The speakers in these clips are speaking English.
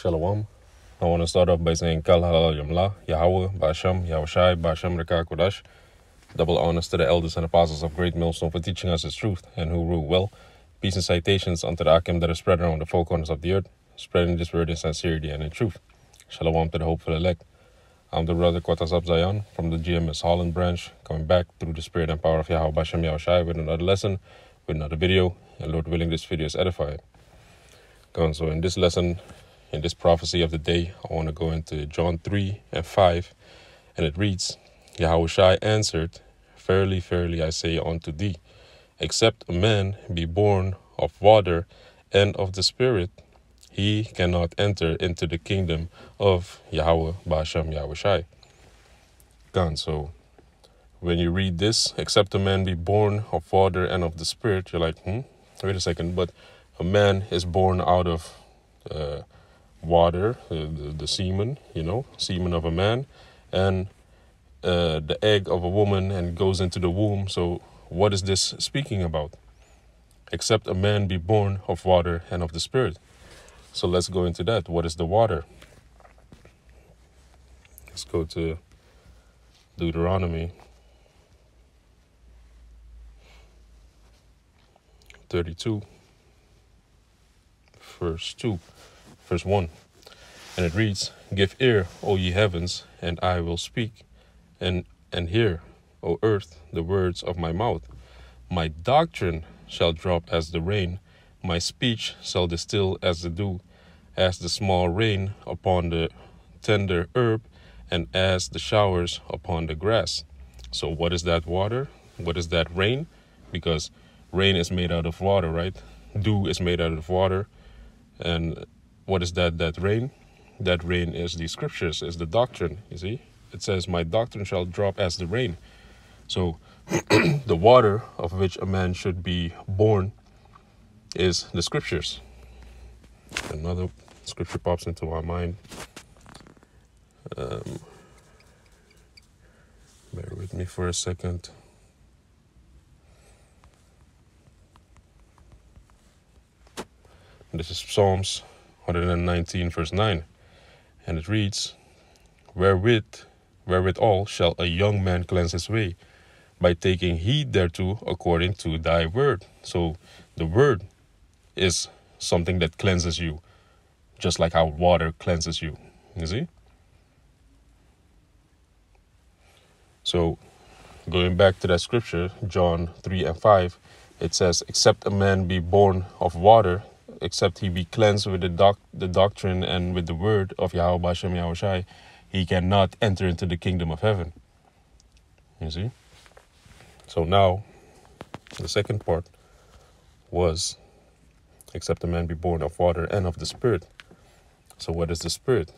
Shalom. I want to start off by saying Kal Halal Yamla, Yahweh, Basham, Yahushai, Basham, Reka Kodash. Double honors to the elders and apostles of Great Millstone for teaching us His truth and who rule well. Peace and citations unto the Akim that are spread around the four corners of the earth, spreading this word in sincerity and in truth. Shalom to the hopeful elect. I'm the brother Kwatasab Zion from the GMS Holland branch, coming back through the spirit and power of Yahweh Basham Yahushai with another lesson, with another video, and Lord willing, this video is edifying. Go so in this lesson, in this prophecy of the day, I want to go into John 3 and 5, and it reads, Yahushai answered, Fairly, fairly, I say unto thee, except a man be born of water and of the Spirit, he cannot enter into the kingdom of Yahweh Basham Yahushai. Gone. So when you read this, except a man be born of water and of the Spirit, you're like, hmm, wait a second, but a man is born out of uh, water, uh, the, the, semen, you know, semen of a man, and uh, the egg of a woman and goes into the womb. So, what is this speaking about? Except a man be born of water and of the Spirit. So, let's go into that. What is the water? Let's go to Deuteronomy 32 verse 2, verse 1. And it reads, Give ear, O ye heavens, and I will speak, and, and hear, O earth, the words of my mouth. My doctrine shall drop as the rain, my speech shall distill as the dew, as the small rain upon the tender herb, and as the showers upon the grass. So, what is that water? What is that rain? Because rain is made out of water, right? Dew is made out of water. And what is that, that rain? That rain is the scriptures, is the doctrine, you see? It says, My doctrine shall drop as the rain. So the water of which a man should be born is the scriptures. Another scripture pops into my mind. Um, bear with me for a second. This is Psalms 119, verse 9. And it reads, Wherewith, wherewithal shall a young man cleanse his way? By taking heed thereto according to thy word. So the word is something that cleanses you, just like how water cleanses you. You see? So going back to that scripture, John 3 and 5, it says, Except a man be born of water except he be cleansed with the, doc- the doctrine and with the word of Yahweh Yahushai, he cannot enter into the kingdom of heaven. You see? So now, the second part was, except a man be born of water and of the Spirit. So, what is the Spirit?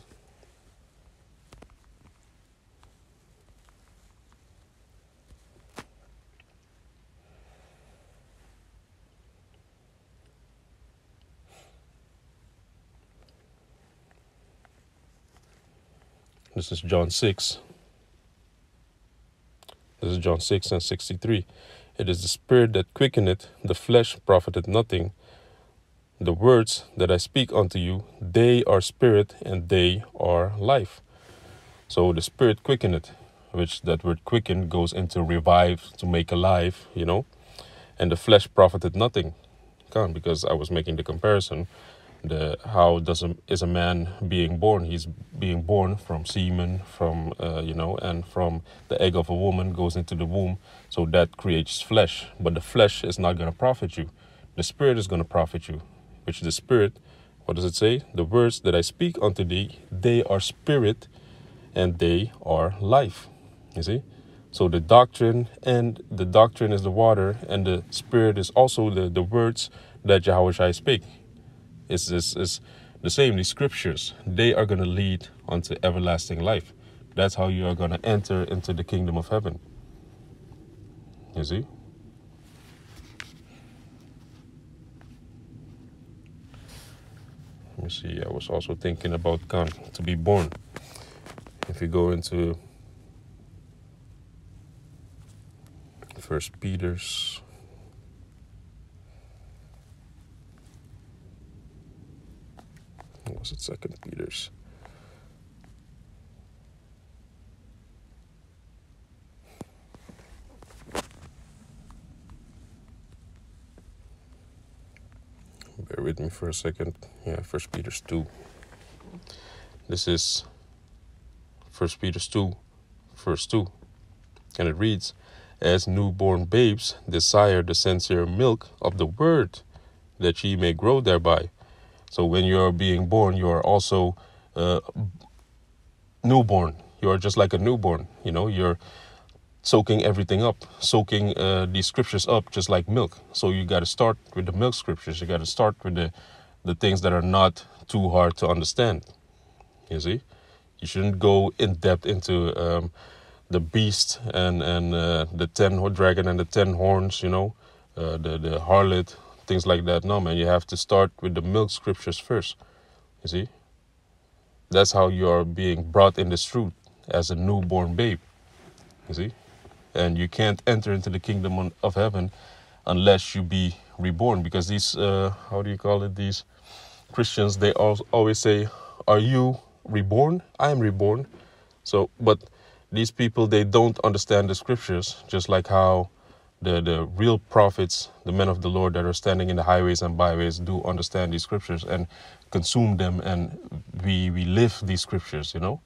This is John 6. This is John 6 and 63. It is the spirit that quickeneth, the flesh profiteth nothing. The words that I speak unto you, they are spirit and they are life. So the spirit quickeneth, which that word quicken goes into revive, to make alive, you know. And the flesh profited nothing. Can't because I was making the comparison the how does a, is a man being born? He's being born from semen from uh, you know and from the egg of a woman goes into the womb. So that creates flesh but the flesh is not going to profit you. The spirit is going to profit you which the spirit what does it say? The words that i speak unto thee they are spirit and they are life you see? So the doctrine and the doctrine is the water and the spirit is also the, the words that Yahweh Shai speak it's, it's, it's the same. The scriptures, they are going to lead unto everlasting life. That's how you are going to enter into the kingdom of heaven. You see? Let me see. I was also thinking about God to be born. If you go into First Peter's was it Second Peter's? Bear with me for a second. Yeah, First Peter's two. This is First Peter's two, verse two, and it reads, "As newborn babes desire the sincere milk of the word, that ye may grow thereby." So when you are being born, you are also uh, newborn. You are just like a newborn. You know, you're soaking everything up, soaking uh, scriptures up just like milk. So you got to start with the milk scriptures. You got to start with the the things that are not too hard to understand. You see, you shouldn't go in depth into um, the beast and and uh, the ten dragon and the ten horns. You know, uh, the the harlot, things like that. No, man, you have to start with the milk scriptures first. You see, that's how you are being brought in this truth as a newborn babe. You see, and you can't enter into the kingdom of heaven unless you be reborn. Because these, uh, how do you call it? These Christians, they always say, "Are you reborn? I am reborn." So, but these people they don't understand the scriptures, just like how the the real prophets, the men of the Lord that are standing in the highways and byways, do understand these scriptures and consume them, and we we live these scriptures, you know.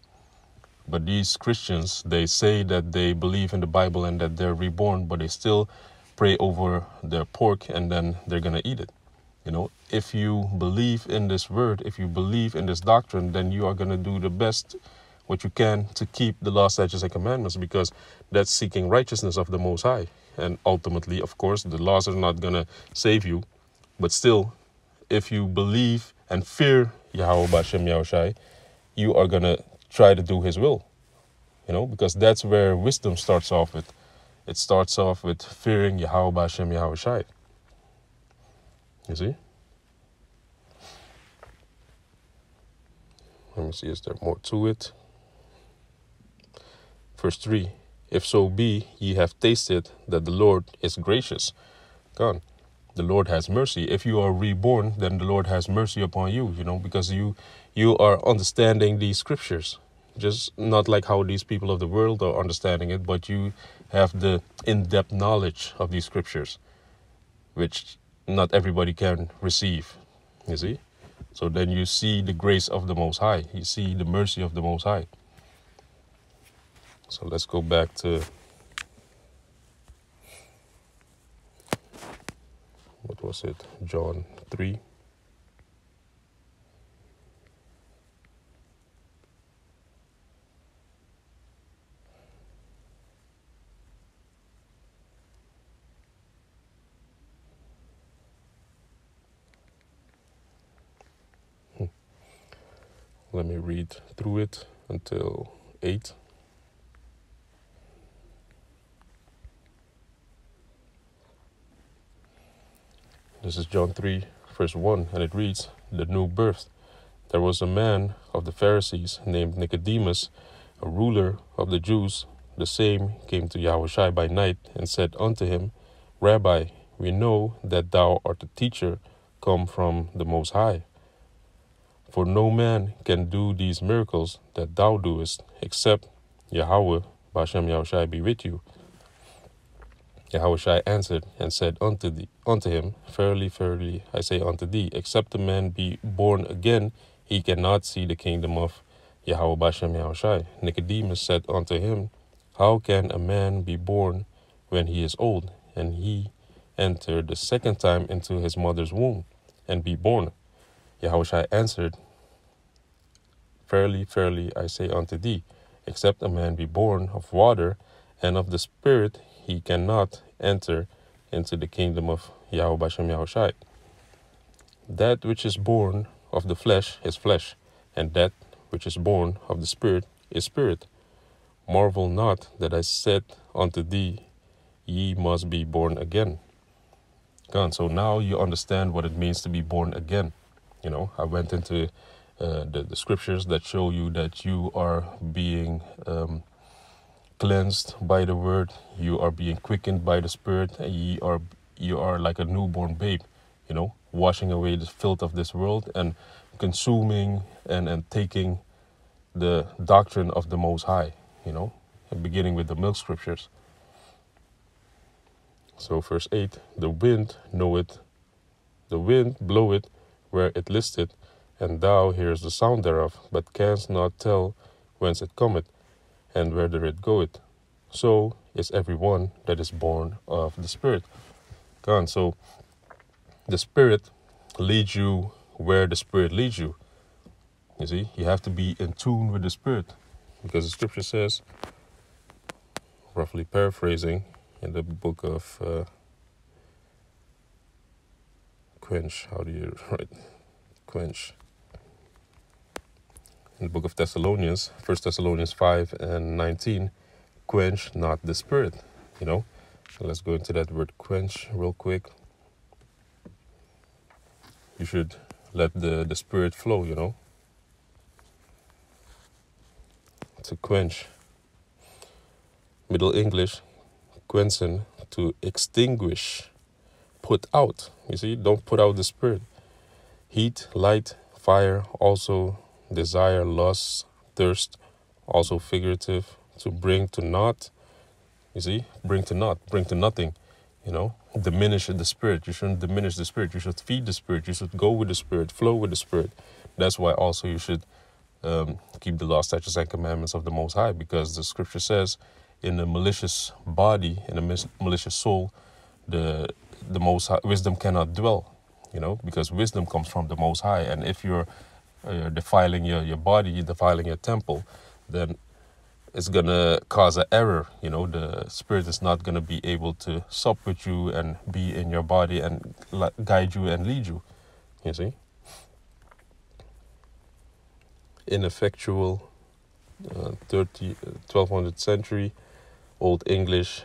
But these Christians, they say that they believe in the Bible and that they're reborn, but they still pray over their pork and then they're gonna eat it. You know, if you believe in this word, if you believe in this doctrine, then you are gonna do the best what you can to keep the law, statutes, and commandments because that's seeking righteousness of the Most High. And ultimately, of course, the laws are not going to save you. But still, if you believe and fear Yahweh Bashem Yahushai, you are going to try to do His will. You know, because that's where wisdom starts off with. It starts off with fearing Yahweh Bashem Yahushai. You see? Let me see, is there more to it? Verse 3 If so be ye have tasted that the Lord is gracious. God, the Lord has mercy. If you are reborn, then the Lord has mercy upon you, you know, because you you are understanding these scriptures. Just not like how these people of the world are understanding it, but you have the in depth knowledge of these scriptures, which not everybody can receive. You see? So then you see the grace of the Most High, you see the mercy of the Most High. So let's go back to what was it? John 3. Hmm. Let me read through it until 8. This is John 3, verse 1, and it reads, The new birth. There was a man of the Pharisees named Nicodemus, a ruler of the Jews. The same came to Yahushua by night and said unto him, Rabbi, we know that thou art a teacher come from the Most High. For no man can do these miracles that thou doest, except Yahweh, Bashem Yahushua, be with you. Yahushua answered and said unto, thee, unto him, Verily, verily, I say unto thee, except a man be born again, he cannot see the kingdom of Yahweh Bashem. Nicodemus said unto him, How can a man be born when he is old, and he enter the second time into his mother's womb, and be born? Yahushua answered, Verily, verily, I say unto thee, except a man be born of water and of the Spirit, he cannot enter into the kingdom of Yahweh Bashem Yahushai. That which is born of the flesh is flesh, and that which is born of the Spirit is spirit. Marvel not that I said unto thee, Ye must be born again. God, so now you understand what it means to be born again. You know, I went into uh, the, the scriptures that show you that you are being um, cleansed by the word, you are being quickened by the spirit, and you are you are like a newborn babe, you know, washing away the filth of this world and consuming and, and taking the doctrine of the Most High, you know, beginning with the milk scriptures. So, verse 8 the wind knoweth, the wind bloweth where it listeth, and thou hearest the sound thereof, but canst not tell whence it cometh, and where the it goeth. So is every one that is born of the Spirit. Gone. So the Spirit leads you where the Spirit leads you. You see, you have to be in tune with the Spirit because the scripture says, roughly paraphrasing in the book of uh, Quench, how do you write? Quench. In the book of Thessalonians, 1 Thessalonians 5 and 19, quench not the Spirit, you know. So let's go into that word quench real quick. You should let the, the Spirit flow, you know. To quench. Middle English, quenchen, to extinguish, put out. You see, don't put out the Spirit. Heat, light, fire, also desire, lust, thirst, also figurative, to bring to naught. You see, bring to naught, bring to nothing. You know, diminish the spirit. You shouldn't diminish the spirit. You should feed the spirit. You should go with the spirit, flow with the spirit. That's why also you should um, keep the law, statutes, and commandments of the Most High, because the Scripture says, in a malicious body, in a malicious soul, the the Most High, wisdom cannot dwell. You know, because wisdom comes from the Most High, and if you're uh, defiling your, your body, you're defiling your temple, then it's gonna cause an error. You know, the spirit is not gonna be able to sup with you and be in your body and guide you and lead you. You see, ineffectual, uh, 30, 1200th century, Old English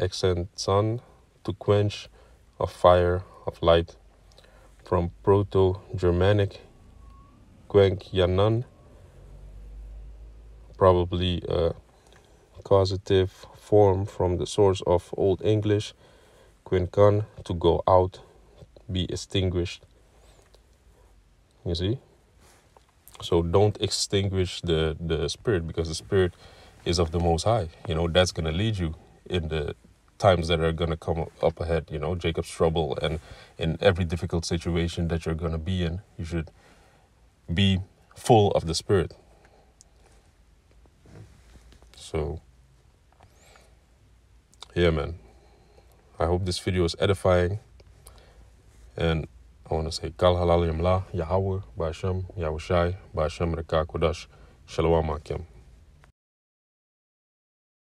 accent sun to quench a fire of light from Proto Germanic Yanan probably a causative form from the source of Old English, cwincan, to go out, be extinguished. You see? So don't extinguish the, the spirit because the spirit is of the Most High. You know, that's going to lead you in the times that are going to come up ahead. You know, Jacob's trouble and in every difficult situation that you're going to be in, you should be full of the spirit. So, yeah, man. I hope this video is edifying. And I want to say, Kal halal yamla, Yahweh, Basham, Yahushai, Basham Reka Kodash, Shalom Akim.